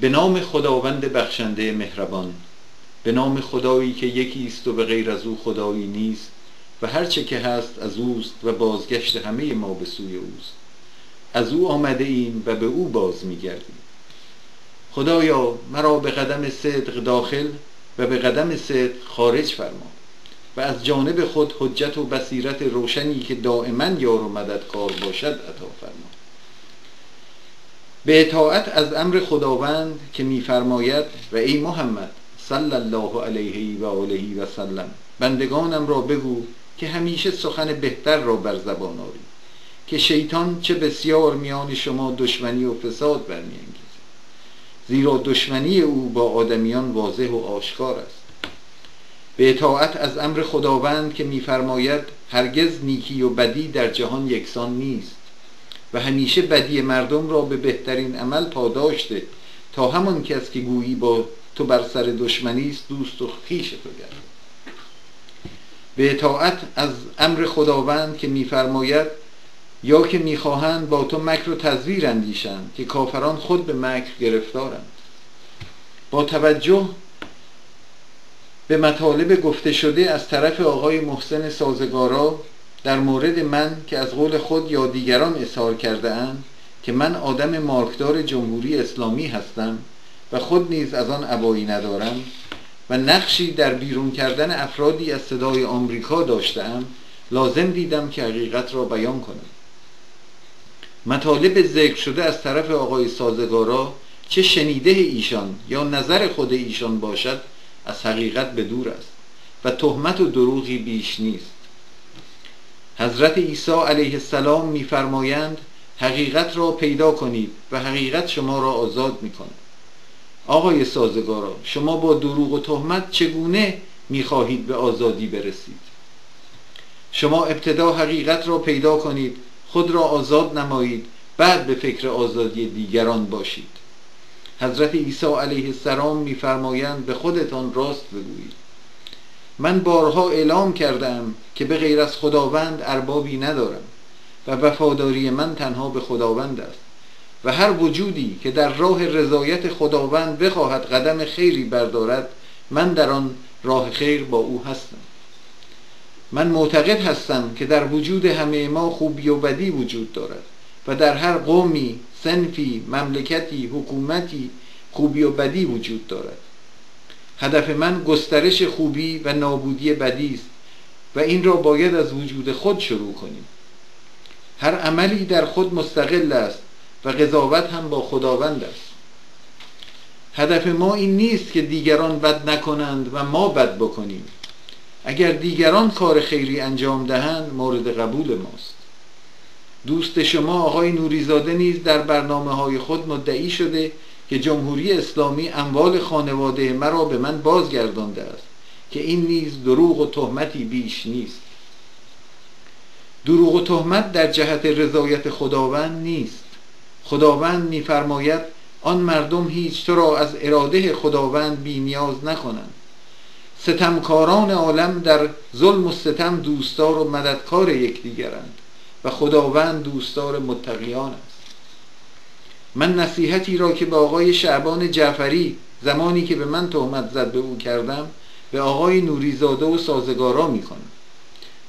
به نام خداوند بخشنده مهربان به نام خدایی که یکی است و به غیر از او خدایی نیست و هر چه که هست از اوست و بازگشت همه ما به سوی اوست. از او آمده ایم و به او باز میگردیم. خدایا مرا به قدم صدق داخل و به قدم صدق خارج فرما و از جانب خود حجت و بصیرت روشنی که دائما یار و مددکار باشد عطا فرما. به اطاعت از امر خداوند که میفرماید و ای محمد صلی الله علیه و آله و سلم بندگانم را بگو که همیشه سخن بهتر را بر زبان آری که شیطان چه بسیار میان شما دشمنی و فساد برمیانگیزد. زیرا دشمنی او با آدمیان واضح و آشکار است. به اطاعت از امر خداوند که میفرماید هرگز نیکی و بدی در جهان یکسان نیست. و همیشه بدی مردم را به بهترین عمل پاداشته تا همان کس که گویی با تو بر سر دشمنی است دوست و خیش تو گرد. به اطاعت از امر خداوند که میفرماید یا که می‌خواهند با تو مکر و تزویر اندیشند که کافران خود به مکر گرفتارند. با توجه به مطالب گفته شده از طرف آقای محسن سازگارا در مورد من که از قول خود یا دیگران اظهار کرده اند که من آدم مارکدار جمهوری اسلامی هستم و خود نیز از آن عبایی ندارم و نقشی در بیرون کردن افرادی از صدای آمریکا داشتم لازم دیدم که حقیقت را بیان کنم. مطالب ذکر شده از طرف آقای سازگارا چه شنیده ایشان یا نظر خود ایشان باشد از حقیقت به دور است و تهمت و دروغی بیش نیست. حضرت عیسی علیه السلام میفرمایند حقیقت را پیدا کنید و حقیقت شما را آزاد می‌کند. آقای سازگارا شما با دروغ و تهمت چگونه می‌خواهید به آزادی برسید؟ شما ابتدا حقیقت را پیدا کنید خود را آزاد نمایید بعد به فکر آزادی دیگران باشید. حضرت عیسی علیه السلام میفرمایند به خودتان راست بگویید. من بارها اعلام کردم که به غیر از خداوند اربابی ندارم و وفاداری من تنها به خداوند است و هر وجودی که در راه رضایت خداوند بخواهد قدم خیری بردارد من در آن راه خیر با او هستم. من معتقد هستم که در وجود همه ما خوبی و بدی وجود دارد و در هر قومی سنفی مملکتی حکومتی خوبی و بدی وجود دارد. هدف من گسترش خوبی و نابودی بدی است و این را باید از وجود خود شروع کنیم. هر عملی در خود مستقل است و قضاوت هم با خداوند است. هدف ما این نیست که دیگران بد نکنند و ما بد بکنیم. اگر دیگران کار خیری انجام دهند مورد قبول ماست. دوست شما آقای نوریزاده نیز در برنامه های خود مدعی شده که جمهوری اسلامی اموال خانواده مرا به من بازگردانده است که این نیز دروغ و تهمتی بیش نیست. دروغ و تهمت در جهت رضایت خداوند نیست. خداوند میفرماید آن مردم هیچ تو را از اراده خداوند بی نیاز نکنند. ستمکاران عالم در ظلم و ستم دوستار و مددکار یکدیگرند و خداوند دوستار متقیان است من نصیحتی را که به آقای شعبان جعفری زمانی که به من تهمت زد به او کردم به آقای نوریزاده و سازگارا می‌کنم.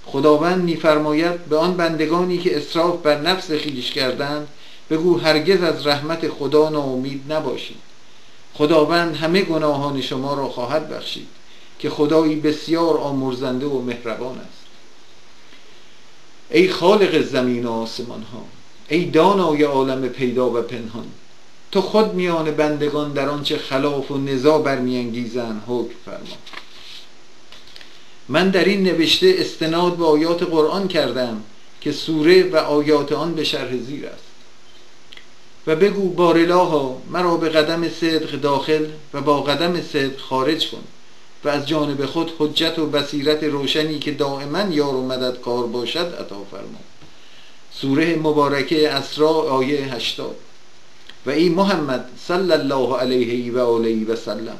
خداوند میفرماید به آن بندگانی که اصراف بر نفس خیش کردند بگو هرگز از رحمت خدا ناامید نباشید. خداوند همه گناهان شما را خواهد بخشید که خدایی بسیار آمرزنده و مهربان است. ای خالق زمین و آسمان ها ای دانای عالم پیدا و پنهان تو خود میان بندگان در آنچه خلاف و نزا برمیانگیزند حکم فرما. من در این نوشته استناد به آیات قرآن کردم که سوره و آیات آن به شرح زیر است. و بگو بارلاها مرا به قدم صدق داخل و با قدم صدق خارج کن و از جانب خود حجت و بصیرت روشنی که دائما یار و مددکار باشد عطا فرما. سوره مبارکه اسرا آیه 80 و ای محمد صلی الله علیه و آله و سلم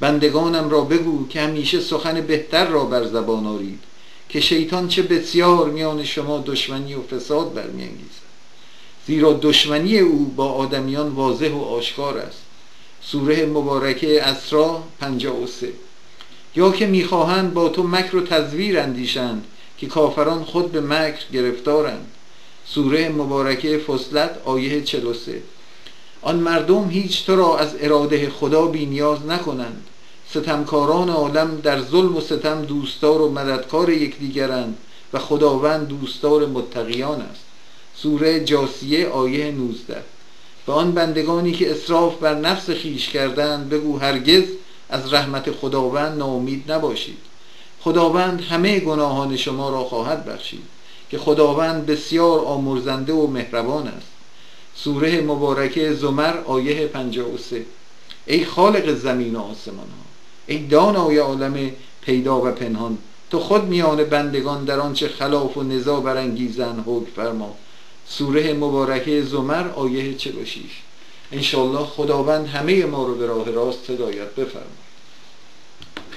بندگانم را بگو که همیشه سخن بهتر را بر زبان آرید که شیطان چه بسیار میان شما دشمنی و فساد برمیانگیزد. زیرا دشمنی او با آدمیان واضح و آشکار است. سوره مبارکه اسرا 53 یا که می‌خواهند با تو مکر و تزویر اندیشند که کافران خود به مکر گرفتارند. سوره مبارکه فصلت آیه 43 آن مردم هیچ تو را از اراده خدا بی نیاز نکنند. ستمکاران عالم در ظلم و ستم دوستار و مددکار یکدیگرند و خداوند دوستار متقیان است. سوره جاسیه آیه 19 به آن بندگانی که اصراف بر نفس خیش کردند بگو هرگز از رحمت خداوند ناامید نباشید. خداوند همه گناهان شما را خواهد بخشید. که خداوند بسیار آمرزنده و مهربان است. سوره مبارکه زمر آیه 53 ای خالق زمین و آسمان ها ای دانای عالم پیدا و پنهان تو خود میان بندگان در آنچه خلاف و نزا برانگیزن حکم فرما. سوره مبارکه زمر آیه 46 انشالله خداوند همه ما رو به راه راست هدایت بفرماید.